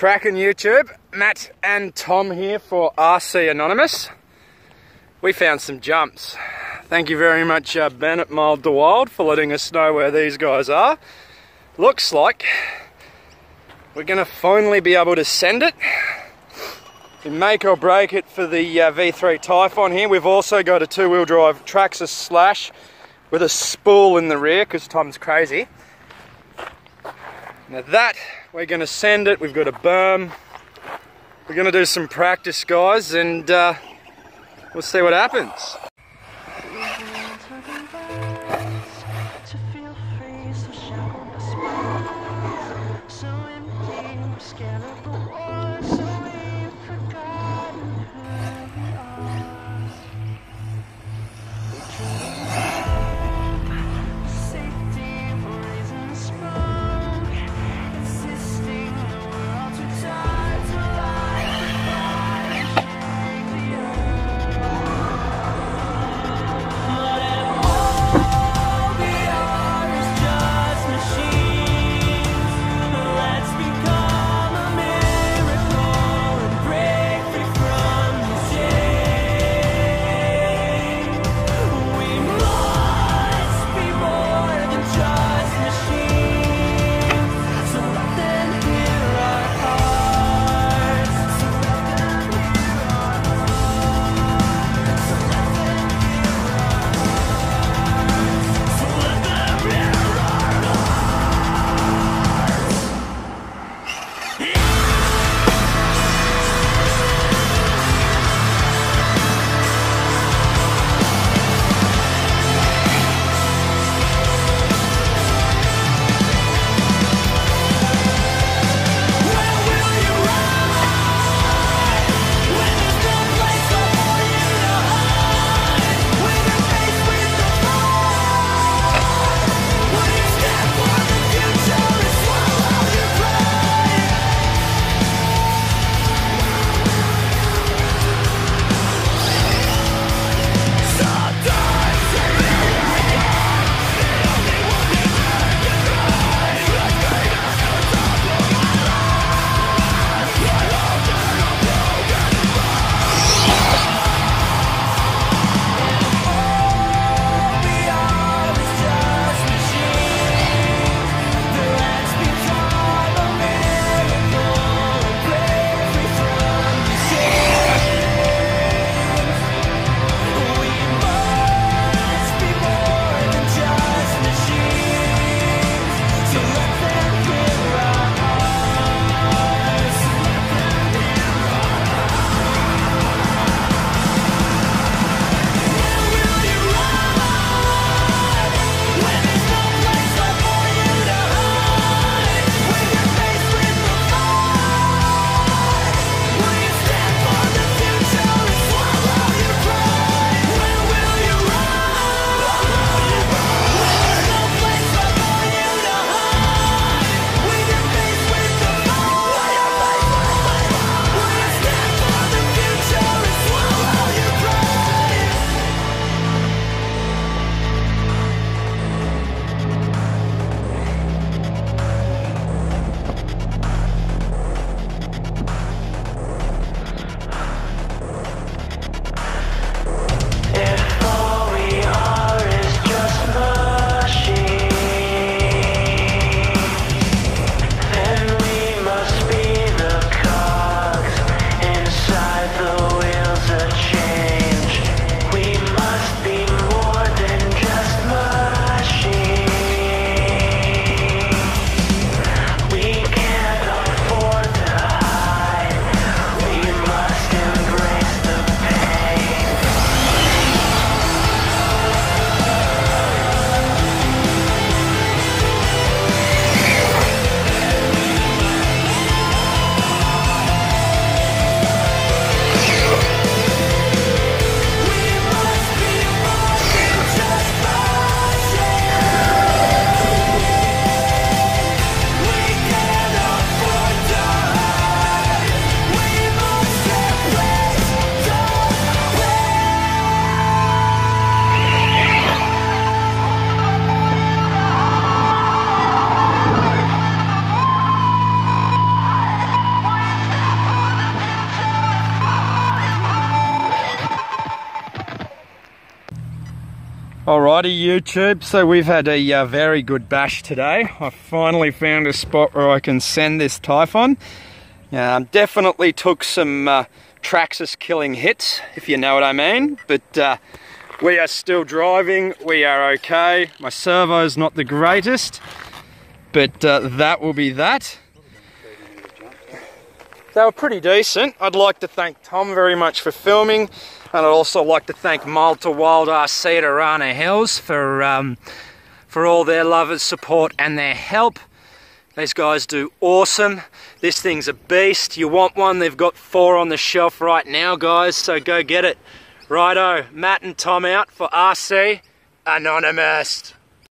Cracking YouTube, Matt and Tom here for RC Anonymous. We found some jumps. Thank you very much uh, Ben Mild to Wild for letting us know where these guys are. Looks like we're going to finally be able to send it. We make or break it for the uh, V3 Typhon here. We've also got a two-wheel drive Traxxas Slash with a spool in the rear because Tom's crazy. Now that, we're to send it. We've got a berm. We're to do some practice, guys, and uh, we'll see what happens. Alrighty YouTube, so we've had a uh, very good bash today. I finally found a spot where I can send this Typhon. Um, definitely took some uh, Traxxas killing hits, if you know what I mean, but uh, we are still driving, we are okay. My servo's not the greatest, but uh, that will be that. They were pretty decent. I'd like to thank Tom very much for filming. And I'd also like to thank Mild to Wild RC at Arana Hills for, um, for all their lovers, support and their help. These guys do awesome. This thing's a beast. You want one? They've got four on the shelf right now, guys, so go get it. Righto, Matt and Tom out for RC Anonymous.